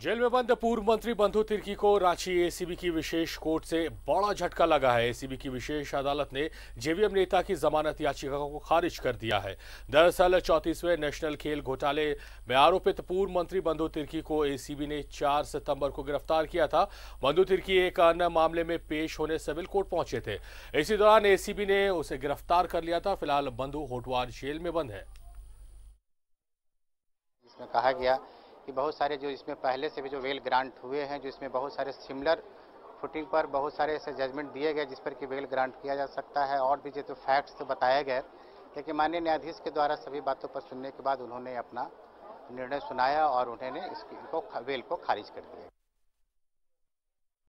Jail में बंद, पूर्व मंत्री बंधु तिर्की को रांची एसीबी की विशेष कोर्ट से बड़ा झटका लगा है। एसीबी की विशेष अदालत ने जेवीएम नेता की जमानत याचिका को खारिज कर दिया है। दरअसल चौतीसवें नेशनल खेल घोटाले में आरोपित पूर्व मंत्री बंधु तिर्की को एसीबी ने 4 सितंबर को गिरफ़्तार किया था। बंधु तिर्की एक अन्य मामले में पेश होने सिविल कोर्ट पहुँचे थे। इसी दौरान एसीबी ने उसे गिरफ़्तार कर लिया था। फ़िलहाल बंधु होटवार जेल में बंद है। इसमें कहा गया कि बहुत सारे जो इसमें पहले से भी जो वेल ग्रांट हुए हैं, जो इसमें बहुत सारे सिमिलर फुटिंग पर बहुत सारे ऐसे जजमेंट दिए गए जिस पर कि वेल ग्रांट किया जा सकता है और भी जो तो फैक्ट्स तो बताए गए। लेकिन माननीय न्यायाधीश के द्वारा सभी बातों पर सुनने के बाद उन्होंने अपना निर्णय सुनाया और उन्होंने इसको वेल को खारिज कर दिया।